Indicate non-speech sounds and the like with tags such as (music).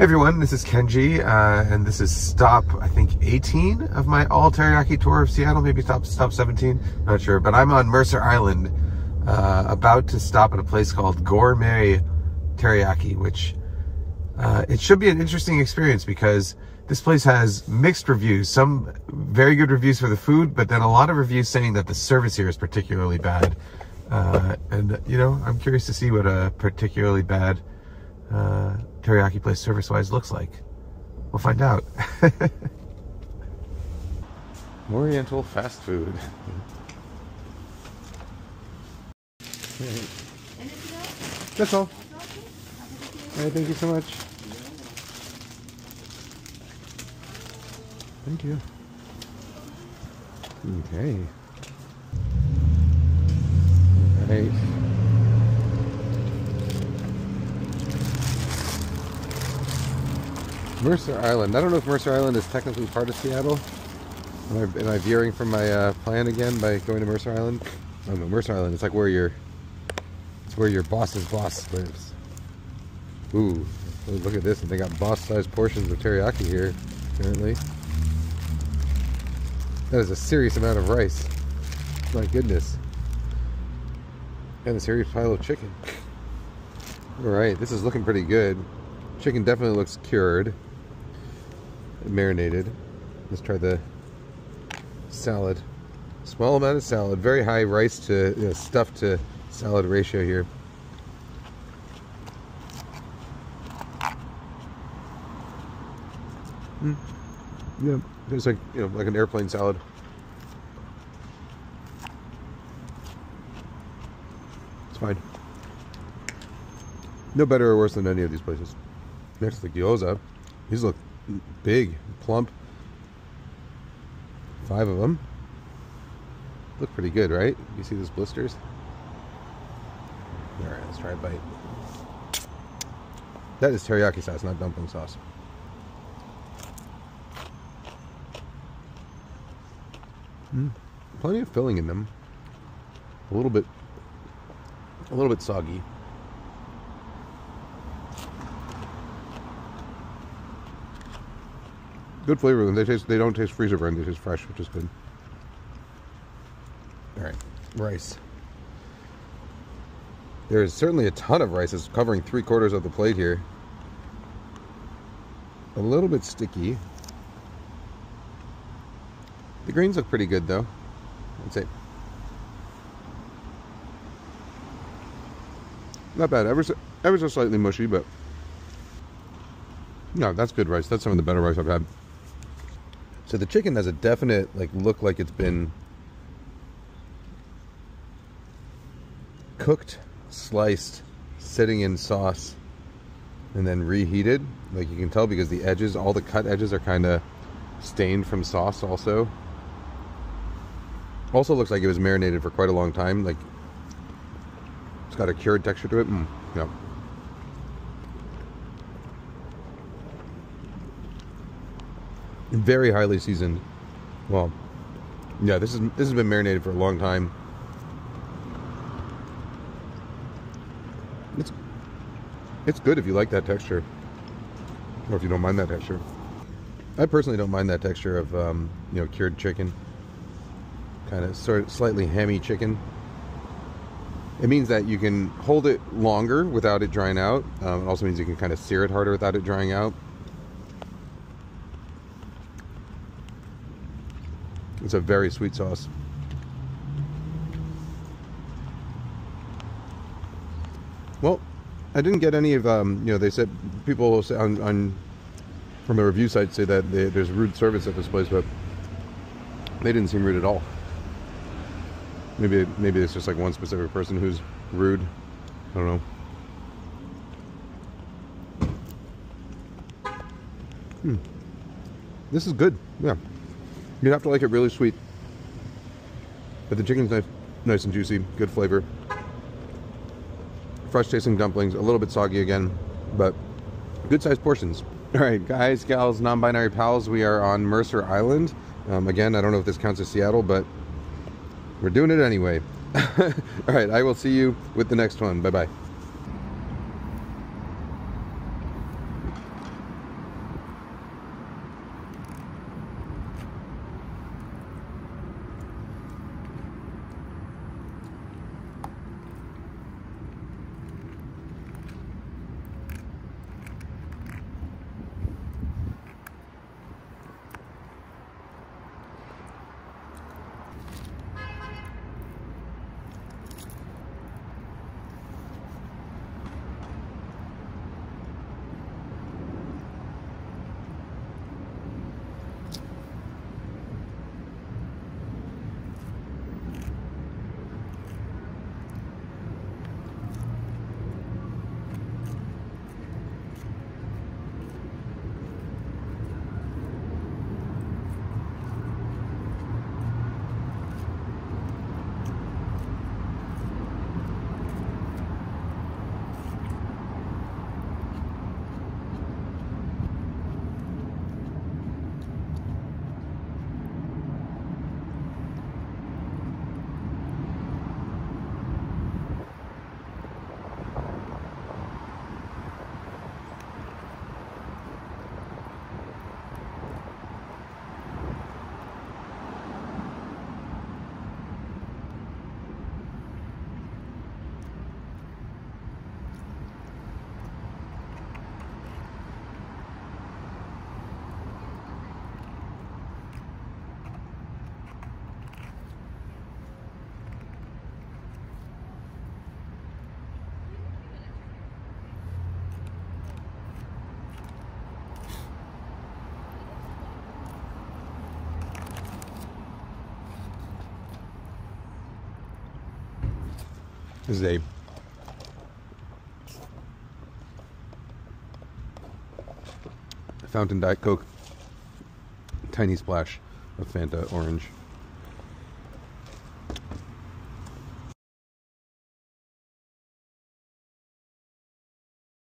Everyone, this is Kenji, uh, and this is stop, I think, 18 of my all teriyaki tour of Seattle, maybe stop, stop 17, not sure, but I'm on Mercer Island, uh, about to stop at a place called Gourmet Teriyaki, which, uh, it should be an interesting experience because this place has mixed reviews, some very good reviews for the food, but then a lot of reviews saying that the service here is particularly bad. Uh, and, you know, I'm curious to see what a particularly bad teriyaki place service-wise looks like. We'll find out. (laughs) Oriental fast food. That's all. All right, thank you so much. Thank you. Okay. All right. Mercer Island. I don't know if Mercer Island is technically part of Seattle. Am I, am I veering from my uh, plan again by going to Mercer Island? Oh no, Mercer Island. It's like where your it's where your boss's boss lives. Ooh, look at this! And they got boss-sized portions of teriyaki here. Apparently, that is a serious amount of rice. My goodness, and a serious pile of chicken. All right, this is looking pretty good. Chicken definitely looks cured marinated. Let's try the salad. Small amount of salad, very high rice to you know, stuff to salad ratio here. Mm. Yeah, it's like you know, like an airplane salad. It's fine. No better or worse than any of these places. Next, the gyoza. These look big, plump. Five of them. Look pretty good, right? You see those blisters? All right, let's try a bite. That is teriyaki sauce, not dumpling sauce. Mm, plenty of filling in them. A little bit, a little bit soggy. Good flavor. They taste. They don't taste freezer burned. They taste fresh, which is good. All right, rice. There is certainly a ton of rice. It's covering three quarters of the plate here. A little bit sticky. The greens look pretty good though. I'd say. Not bad. Ever so, ever so slightly mushy, but no, that's good rice. That's some of the better rice I've had. So the chicken has a definite like look like it's been cooked, sliced, sitting in sauce, and then reheated. Like you can tell because the edges, all the cut edges are kind of stained from sauce also. Also looks like it was marinated for quite a long time. Like it's got a cured texture to it. Mm, yeah. Very highly seasoned. Well, yeah, this is this has been marinated for a long time. It's it's good if you like that texture, or if you don't mind that texture. I personally don't mind that texture of um, you know cured chicken, kind of sort of slightly hammy chicken. It means that you can hold it longer without it drying out. Um, it also means you can kind of sear it harder without it drying out. It's a very sweet sauce. Well, I didn't get any of um, you know they said people on, on from the review site say that they, there's rude service at this place, but they didn't seem rude at all. Maybe maybe it's just like one specific person who's rude. I don't know. Hmm. This is good. Yeah. You'd have to like it really sweet. But the chicken's nice, nice and juicy, good flavor. Fresh tasting dumplings, a little bit soggy again, but good sized portions. All right, guys, gals, non-binary pals, we are on Mercer Island. Um, again, I don't know if this counts as Seattle, but we're doing it anyway. (laughs) All right, I will see you with the next one. Bye-bye. Is a Fountain Diet Coke, tiny splash of Fanta orange.